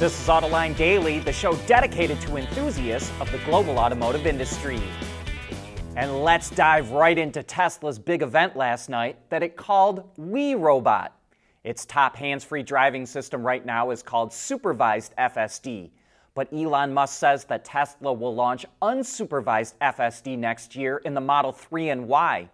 This is Autoline Daily, the show dedicated to enthusiasts of the global automotive industry. And let's dive right into Tesla's big event last night that it called We Robot. Its top hands free driving system right now is called Supervised FSD. But Elon Musk says that Tesla will launch unsupervised FSD next year in the Model 3 and Y.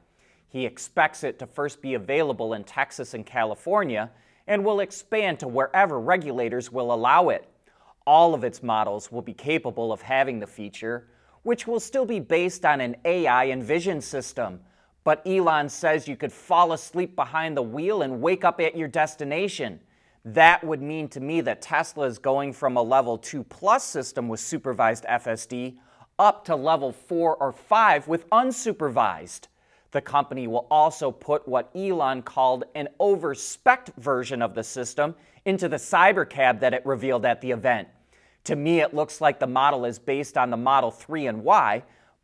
He expects it to first be available in Texas and California and will expand to wherever regulators will allow it. All of its models will be capable of having the feature, which will still be based on an AI and vision system. But Elon says you could fall asleep behind the wheel and wake up at your destination. That would mean to me that Tesla is going from a level 2 plus system with supervised FSD up to level 4 or 5 with unsupervised. The company will also put what Elon called an overspec version of the system into the Cybercab that it revealed at the event. To me, it looks like the model is based on the Model 3 and Y,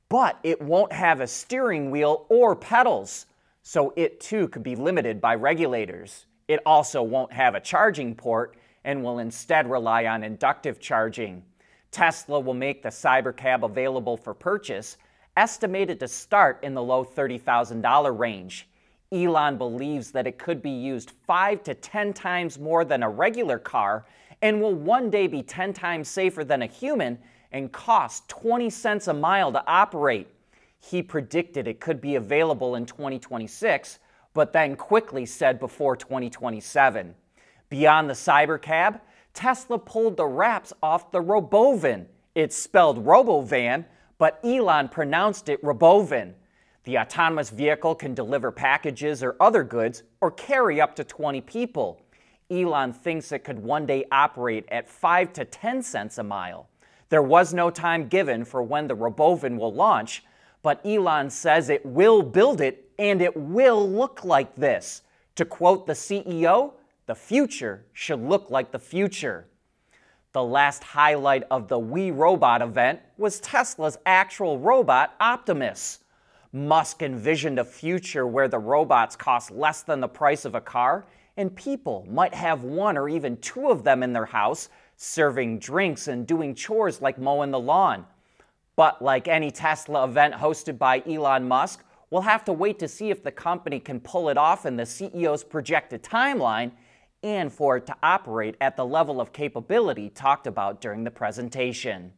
but it won't have a steering wheel or pedals, so it too could be limited by regulators. It also won't have a charging port and will instead rely on inductive charging. Tesla will make the Cybercab available for purchase estimated to start in the low $30,000 range. Elon believes that it could be used 5 to 10 times more than a regular car and will one day be 10 times safer than a human and cost 20 cents a mile to operate. He predicted it could be available in 2026, but then quickly said before 2027. Beyond the Cybercab, Tesla pulled the wraps off the Robovan. It's spelled Robovan, but Elon pronounced it Robovan. The autonomous vehicle can deliver packages or other goods or carry up to 20 people. Elon thinks it could one day operate at 5 to 10 cents a mile. There was no time given for when the Robovan will launch, but Elon says it will build it and it will look like this. To quote the CEO, the future should look like the future. The last highlight of the We Robot event was Tesla's actual robot, Optimus. Musk envisioned a future where the robots cost less than the price of a car, and people might have one or even two of them in their house, serving drinks and doing chores like mowing the lawn. But like any Tesla event hosted by Elon Musk, we'll have to wait to see if the company can pull it off in the CEO's projected timeline and for it to operate at the level of capability talked about during the presentation.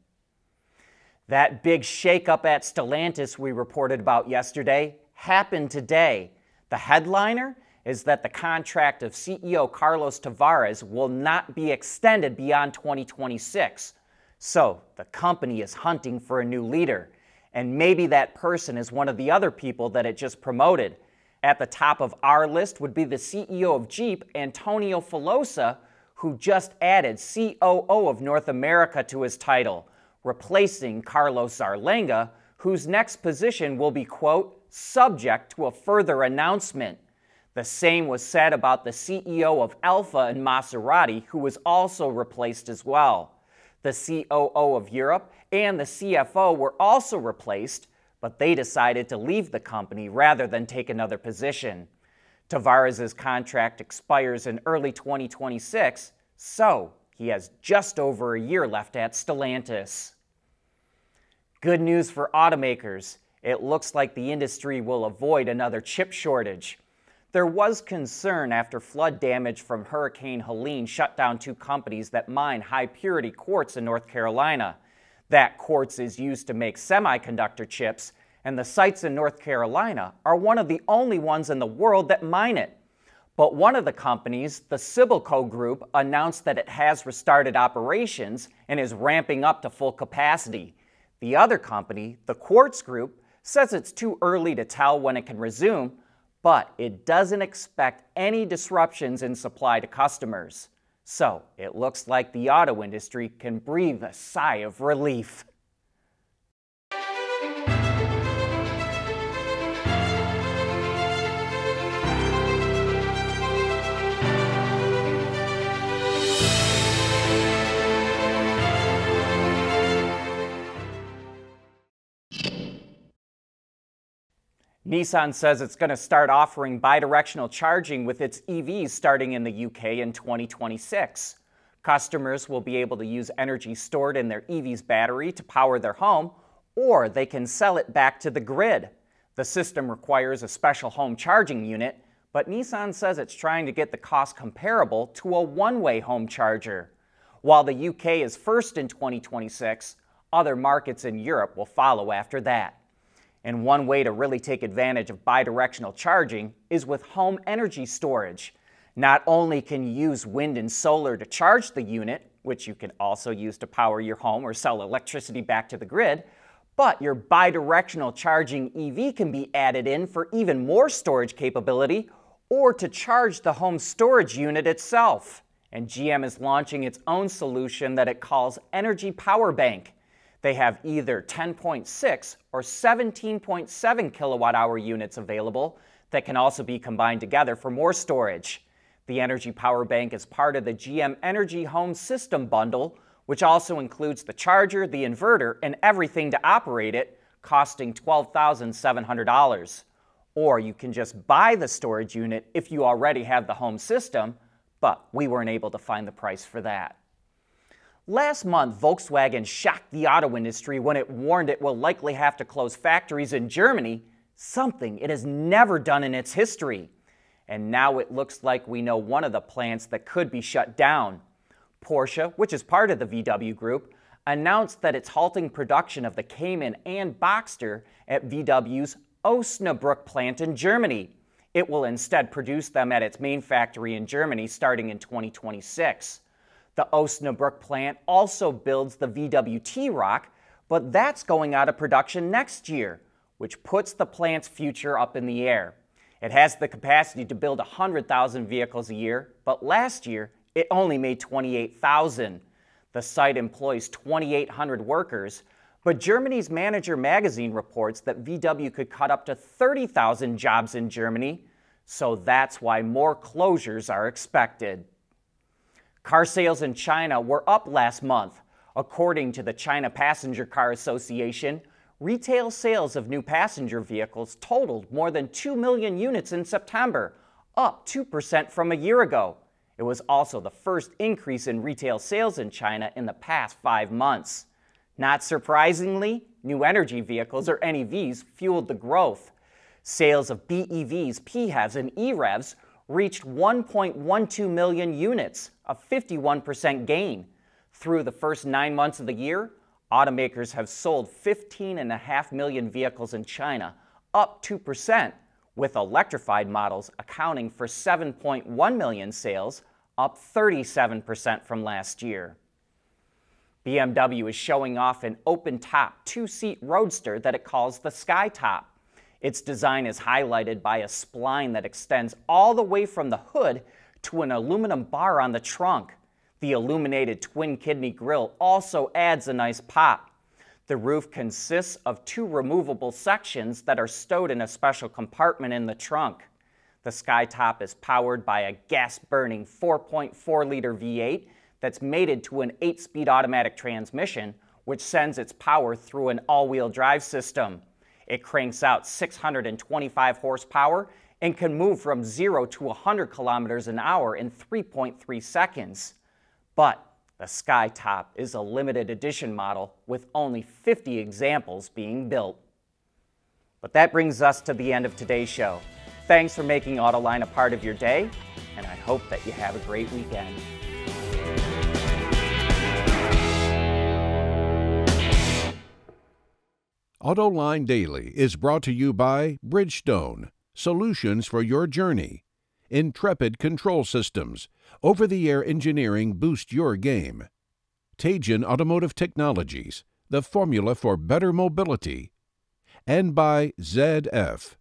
That big shakeup at Stellantis we reported about yesterday happened today. The headliner is that the contract of CEO Carlos Tavares will not be extended beyond 2026. So the company is hunting for a new leader. And maybe that person is one of the other people that it just promoted at the top of our list would be the CEO of Jeep, Antonio Filosa, who just added COO of North America to his title, replacing Carlos Zarlenga, whose next position will be, quote, subject to a further announcement. The same was said about the CEO of Alfa and Maserati, who was also replaced as well. The COO of Europe and the CFO were also replaced, but they decided to leave the company rather than take another position. Tavares' contract expires in early 2026, so he has just over a year left at Stellantis. Good news for automakers. It looks like the industry will avoid another chip shortage. There was concern after flood damage from Hurricane Helene shut down two companies that mine high purity quartz in North Carolina. That quartz is used to make semiconductor chips, and the sites in North Carolina are one of the only ones in the world that mine it. But one of the companies, the Sibelco Group, announced that it has restarted operations and is ramping up to full capacity. The other company, the Quartz Group, says it's too early to tell when it can resume, but it doesn't expect any disruptions in supply to customers. So it looks like the auto industry can breathe a sigh of relief. Nissan says it's going to start offering bidirectional charging with its EVs starting in the UK in 2026. Customers will be able to use energy stored in their EV's battery to power their home, or they can sell it back to the grid. The system requires a special home charging unit, but Nissan says it's trying to get the cost comparable to a one way home charger. While the UK is first in 2026, other markets in Europe will follow after that. And one way to really take advantage of bidirectional charging is with home energy storage. Not only can you use wind and solar to charge the unit, which you can also use to power your home or sell electricity back to the grid, but your bidirectional charging EV can be added in for even more storage capability or to charge the home storage unit itself. And GM is launching its own solution that it calls Energy Power Bank. They have either 10.6 or 17.7 kilowatt hour units available that can also be combined together for more storage. The Energy Power Bank is part of the GM Energy Home System bundle, which also includes the charger, the inverter, and everything to operate it, costing $12,700. Or you can just buy the storage unit if you already have the home system, but we weren't able to find the price for that. Last month, Volkswagen shocked the auto industry when it warned it will likely have to close factories in Germany, something it has never done in its history and now it looks like we know one of the plants that could be shut down. Porsche, which is part of the VW group, announced that it's halting production of the Cayman and Boxster at VW's Osnabrück plant in Germany. It will instead produce them at its main factory in Germany starting in 2026. The Osnabrück plant also builds the VW T-Roc, but that's going out of production next year, which puts the plant's future up in the air. It has the capacity to build 100,000 vehicles a year, but last year it only made 28,000. The site employs 2,800 workers, but Germany's Manager magazine reports that VW could cut up to 30,000 jobs in Germany, so that's why more closures are expected. Car sales in China were up last month. According to the China Passenger Car Association, retail sales of new passenger vehicles totaled more than 2 million units in September, up 2% from a year ago. It was also the first increase in retail sales in China in the past five months. Not surprisingly, new energy vehicles, or NEVs, fueled the growth. Sales of BEVs, PHEVs, and EREVs reached 1.12 million units, a 51% gain. Through the first nine months of the year, Automakers have sold 15.5 million vehicles in China, up 2%, with electrified models accounting for 7.1 million sales, up 37% from last year. BMW is showing off an open top two seat roadster that it calls the Skytop. Its design is highlighted by a spline that extends all the way from the hood to an aluminum bar on the trunk. The illuminated twin kidney grille also adds a nice pop. The roof consists of two removable sections that are stowed in a special compartment in the trunk. The Skytop is powered by a gas-burning 4.4-liter V8 that's mated to an 8-speed automatic transmission, which sends its power through an all-wheel drive system. It cranks out 625 horsepower and can move from 0 to 100 kilometers an hour in 3.3 seconds. But the Skytop is a limited edition model with only 50 examples being built. But that brings us to the end of today's show. Thanks for making Autoline a part of your day, and I hope that you have a great weekend. AutoLine Daily is brought to you by Bridgestone, solutions for your journey. Intrepid Control Systems, over the air engineering boost your game. Teijin Automotive Technologies, the formula for better mobility. And by ZF.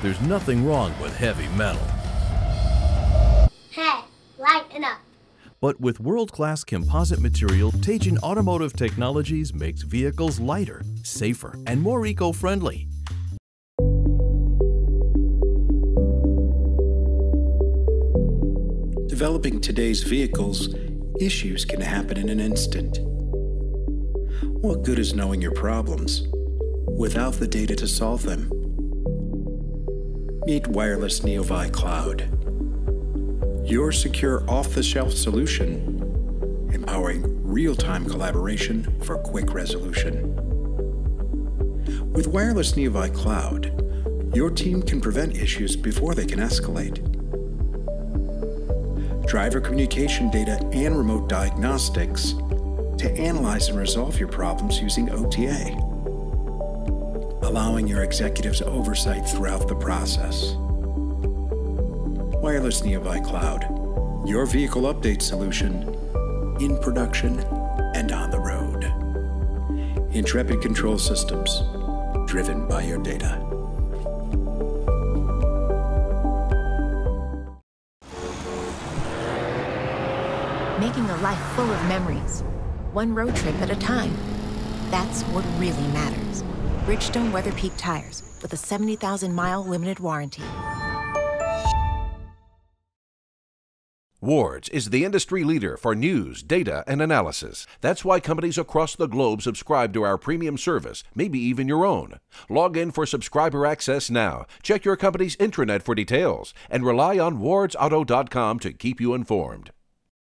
There's nothing wrong with heavy metal. Hey, lighten up. But with world class composite material, Teijin Automotive Technologies makes vehicles lighter, safer, and more eco friendly. Developing today's vehicles, issues can happen in an instant. What good is knowing your problems without the data to solve them? Meet Wireless Neovi Cloud. Your secure off the shelf solution, empowering real time collaboration for quick resolution. With Wireless Neovi Cloud, your team can prevent issues before they can escalate. Driver communication data and remote diagnostics to analyze and resolve your problems using OTA, allowing your executives oversight throughout the process. Wireless Neovi Cloud, your vehicle update solution in production and on the road. Intrepid Control Systems, driven by your data. Making a life full of memories, one road trip at a time. That's what really matters. Bridgestone Weather Peak tires with a 70,000 mile limited warranty. Wards is the industry leader for news, data, and analysis. That's why companies across the globe subscribe to our premium service, maybe even your own. Log in for subscriber access now. Check your company's intranet for details and rely on wardsauto.com to keep you informed.